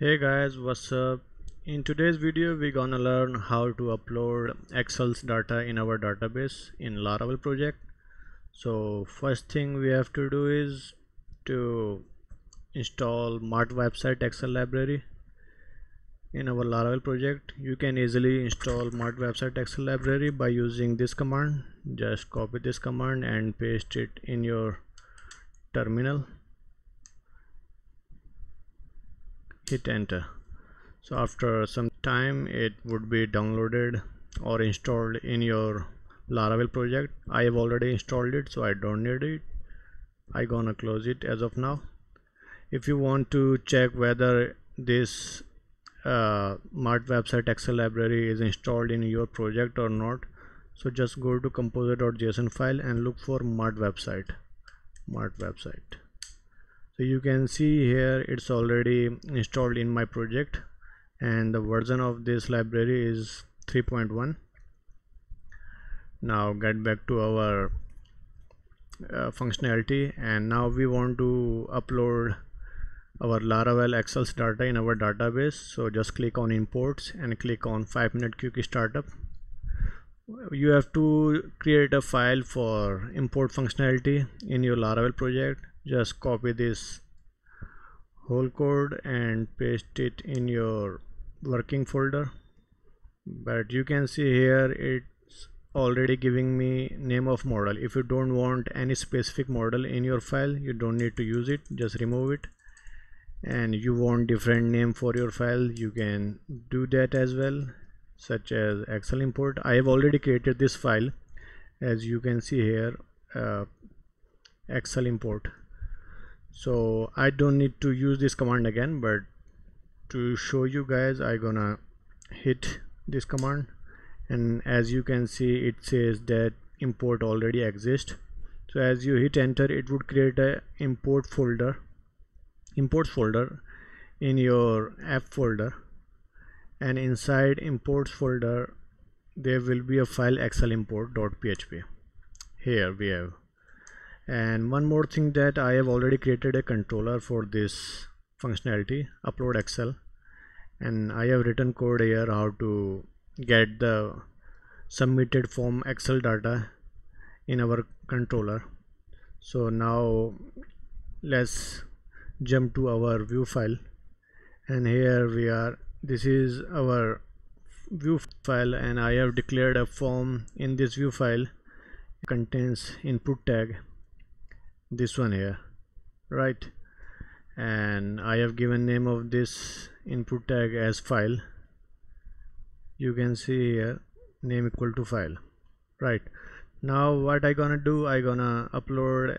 hey guys what's up? In today's video we're gonna learn how to upload excel's data in our database in laravel project. So first thing we have to do is to install Maatwebsite excel library in our laravel project. You can easily install Maatwebsite excel library by using this command. Just copy this command and paste it in your terminal hit enter. So after some time it would be downloaded or installed in your laravel project. I have already installed it so i don't need it. I gonna close it as of now. If you want to check whether this uh, Maatwebsite excel library is installed in your project or not so just go to composer.json file and look for Maatwebsite. Mart website so you can see here it's already installed in my project and the version of this library is 3.1 now get back to our uh, functionality and now we want to upload our laravel excel's data in our database. So just click on imports and click on 5 minute quick startup. You have to create a file for import functionality in your laravel project just copy this whole code and paste it in your working folder. But you can see here it's already giving me name of model. If you don't want any specific model in your file you don't need to use it. Just remove it. And you want different name for your file you can do that as well such as excel import. I have already created this file as you can see here uh, excel import so I don't need to use this command again but to show you guys I gonna hit this command. And as you can see it says that import already exists. So as you hit enter it would create a import folder imports folder in your app folder. And inside imports folder there will be a file excel import.php here we have and one more thing that I have already created a controller for this functionality upload excel. And I have written code here how to get the submitted form excel data in our controller. So now let's jump to our view file. And here we are this is our view file. And I have declared a form in this view file. It contains input tag this one here right? And I have given name of this input tag as file. You can see here name equal to file right? Now what I gonna do? I gonna upload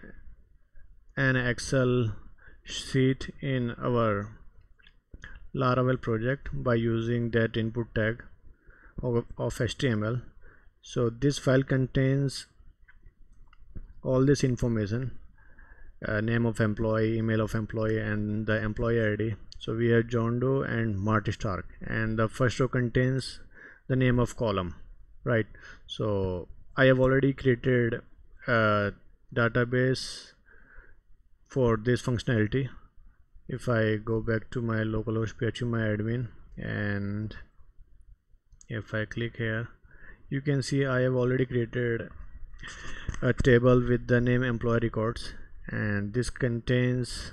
an Excel sheet in our Laravel project by using that input tag of, of HTML so this file contains all this information uh, name of employee email of employee and the employee id so we have john doe and marty stark. And the first row contains the name of column right? So i have already created a database for this functionality. If i go back to my localhost phpMyAdmin and if i click here you can see i have already created a table with the name employee records and this contains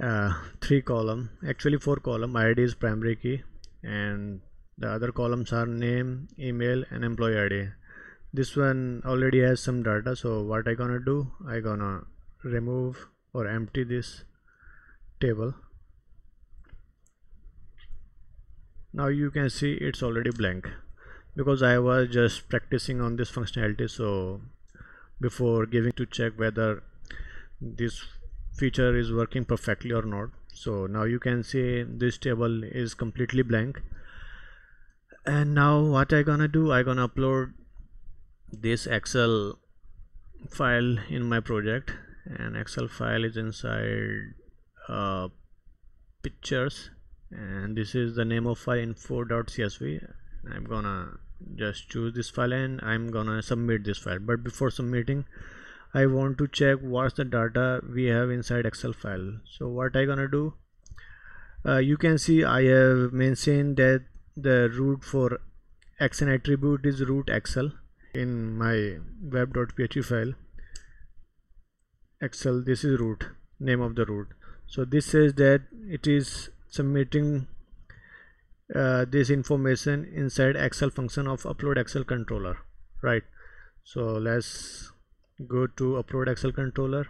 uh, three column actually four column id is primary key and the other columns are name email and employee id this one already has some data so what i gonna do? I gonna remove or empty this table. Now you can see it's already blank because i was just practicing on this functionality so before giving to check whether this feature is working perfectly or not. So now you can see this table is completely blank. And now what I gonna do? I gonna upload this Excel file in my project. And Excel file is inside uh, pictures. And this is the name of file info.csv I'm gonna just choose this file and I'm gonna submit this file. But before submitting I want to check what's the data we have inside excel file. So what I gonna do? Uh, you can see I have mentioned that the route for action attribute is route excel in my web.php file. Excel this is route name of the route. So this says that it is submitting uh, this information inside excel function of upload excel controller right? So let's go to upload excel controller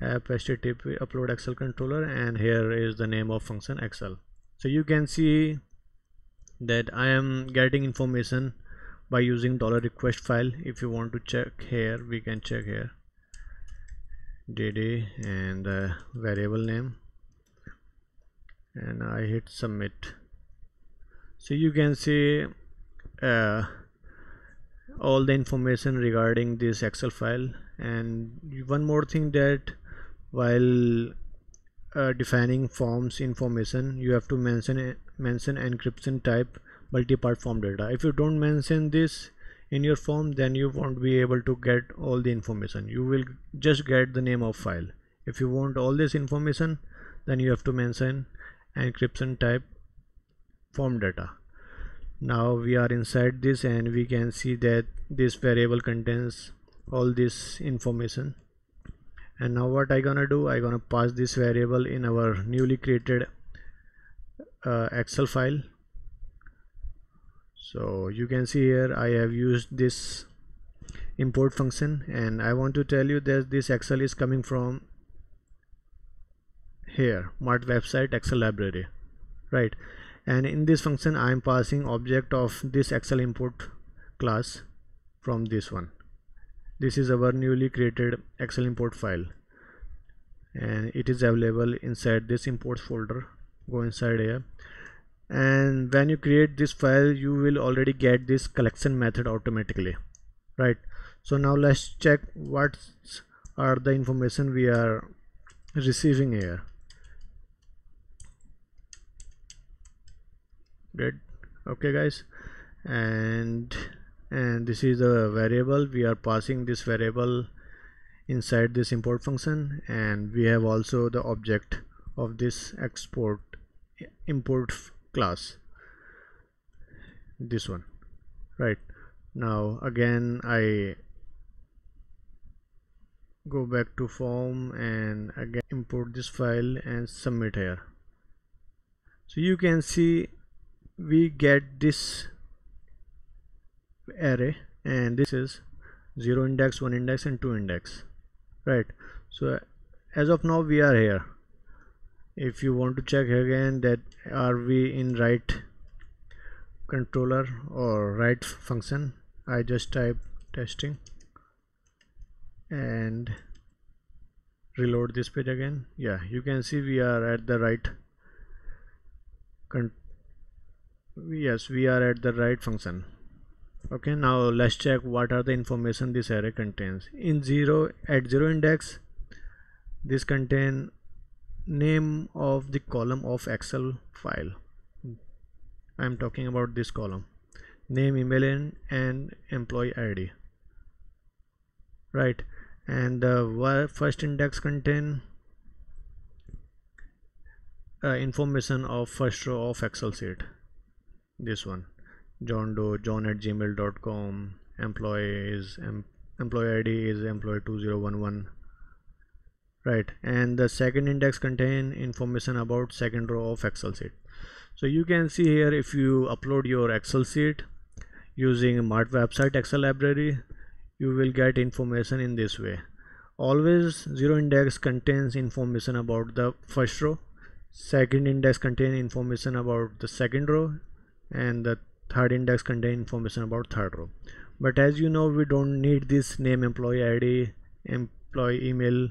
app http upload xl controller and here is the name of function excel. So you can see that i am getting information by using dollar request file. If you want to check here we can check here. Dd and the variable name. And I hit submit. So you can see uh, all the information regarding this excel file. And one more thing that while uh, defining forms information you have to mention mention encryption type multi-part form data. If you don't mention this in your form then you won't be able to get all the information. You will just get the name of file. If you want all this information then you have to mention encryption type form data now we are inside this and we can see that this variable contains all this information. And now what I gonna do? I gonna pass this variable in our newly created uh, Excel file. So you can see here I have used this import function and I want to tell you that this Excel is coming from here Maatwebsite Excel library right and in this function I am passing object of this Excel import class from this one. This is our newly created Excel import file. And it is available inside this import folder. Go inside here. And when you create this file you will already get this collection method automatically. Right? So now let's check what are the information we are receiving here good okay guys. And and this is a variable. We are passing this variable inside this import function. And we have also the object of this export import class. This one. Right. Now again I go back to form and again import this file and submit here. So you can see we get this array and this is 0 index 1 index and 2 index right? So as of now we are here. If you want to check again that are we in right controller or right function I just type testing and reload this page again. Yeah you can see we are at the right yes we are at the right function. Okay now let's check what are the information this array contains. In zero at zero index this contain name of the column of excel file. I'm talking about this column. Name email and, employee id right and the first index contain uh, information of first row of excel sheet this one. John doe john at gmail.com employee is em employee id is employee 2011 right. And the second index contain information about second row of excel sheet. So you can see here if you upload your excel sheet using Maatwebsite excel library you will get information in this way. Always zero index contains information about the first row. Second index contain information about the second row and the third index contain information about third row. But as you know we don't need this name employee id employee email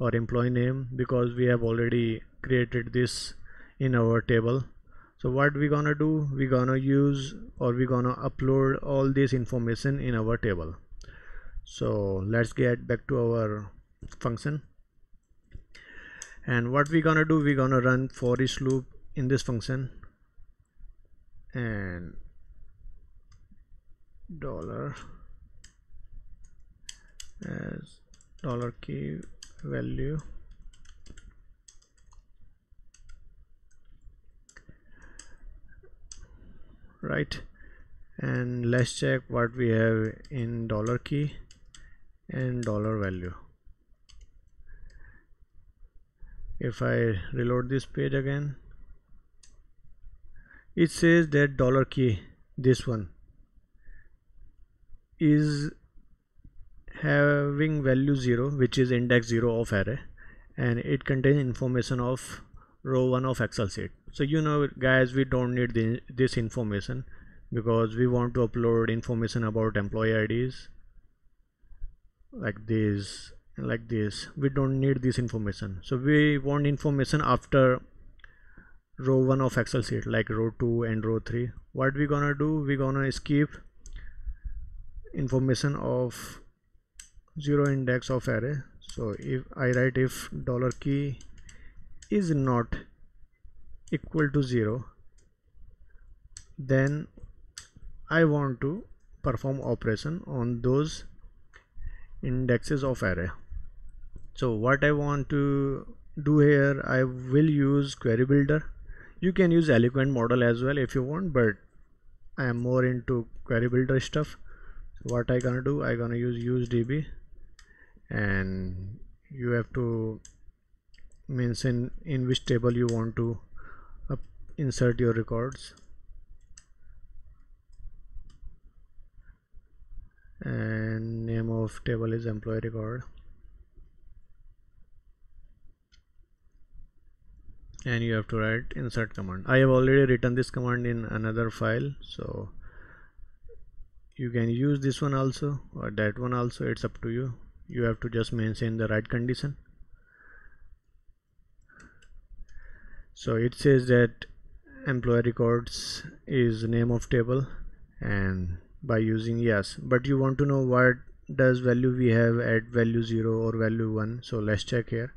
or employee name because we have already created this in our table. So what we gonna do? We gonna use or we gonna upload all this information in our table. So let's get back to our function. And what we gonna do? We gonna run for each loop in this function and dollar as dollar key value. Right. And let's check what we have in dollar key and dollar value. If I reload this page again it says that dollar key this one is having value 0 which is index 0 of array and it contains information of row 1 of excel sheet. So you know guys we don't need the, this information because we want to upload information about employee IDs like this like this. We don't need this information. So we want information after row 1 of excel sheet like row 2 and row 3 what we gonna do? We gonna skip information of zero index of array. So if i write if dollar key is not equal to 0 then I want to perform operation on those indexes of array. So what I want to do here I will use query builder you can use eloquent model as well if you want but I am more into query builder stuff. So what I gonna do? I gonna use use db and you have to mention in which table you want to insert your records. And name of table is employee record and you have to write insert command. I have already written this command in another file so you can use this one also or that one also it's up to you. You have to just mention the right condition. So it says that employee records is name of table and by using yes. But you want to know what does value we have at value 0 or value 1 so let's check here.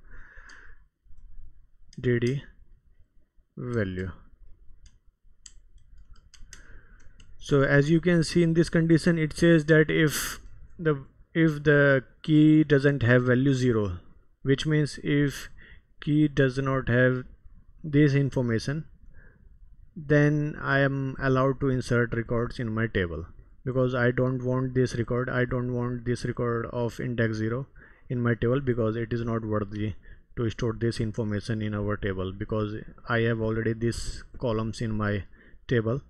Dd value. So as you can see in this condition it says that if the if the key doesn't have value 0 which means if key does not have this information then I am allowed to insert records in my table. Because I don't want this record I don't want this record of index 0 in my table because it is not worthy to store this information in our table because I have already these columns in my table.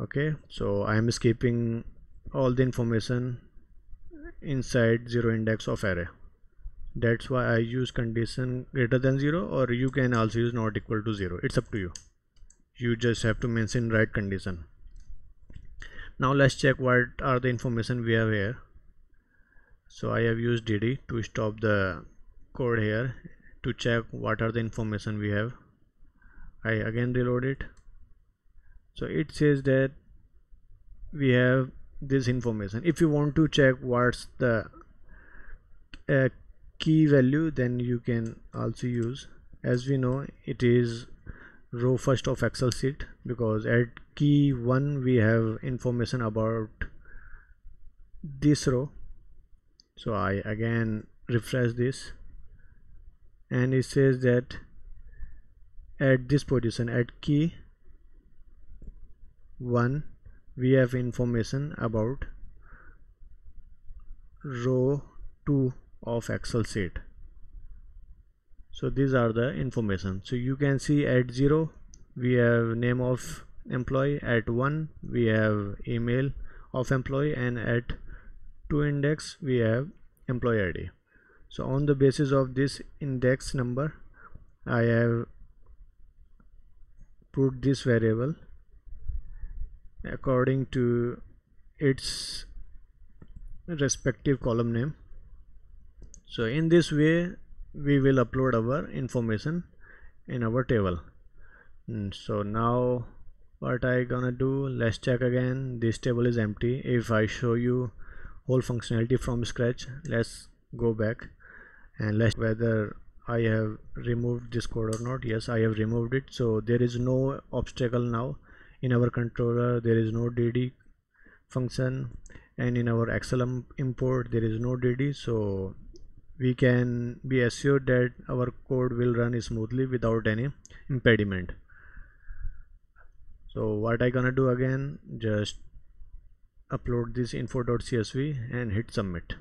Okay so I am skipping all the information inside zero index of array. That's why I use condition greater than 0 or you can also use not equal to 0 it's up to you. You just have to mention right condition. Now let's check what are the information we have here. So I have used dd to stop the code here to check what are the information we have. I again reload it. So it says that we have this information. If you want to check what's the uh, key value then you can also use. As we know it is row first of excel sheet because at key 1 we have information about this row. So I again refresh this and it says that at this position at key 1 we have information about row 2 of excel sheet. So these are the information. So you can see at 0 we have name of employee at 1 we have email of employee and at 2 index we have employee id so on the basis of this index number i have put this variable according to its respective column name. So in this way we will upload our information in our table. And mm, so now what I gonna do? Let's check again. This table is empty. If I show you whole functionality from scratch let's go back and let's whether I have removed this code or not. Yes I have removed it. So there is no obstacle now. In our controller there is no dd function. And in our xlm import there is no dd so we can be assured that our code will run smoothly without any impediment. So what I gonna do again? Just upload this info.csv and hit submit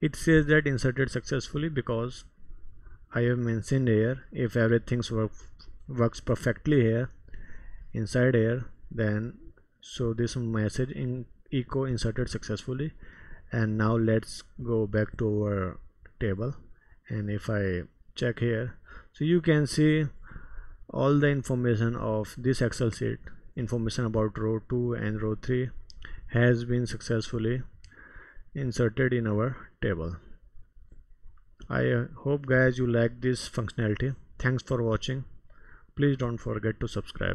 it says that inserted successfully because I have mentioned here if everything work, works perfectly here inside here then so this message in echo inserted successfully. And now let's go back to our table. And if I check here so you can see all the information of this excel sheet information about row 2 and row 3 has been successfully inserted in our table. I uh, hope guys you like this functionality. Thanks for watching. Please don't forget to subscribe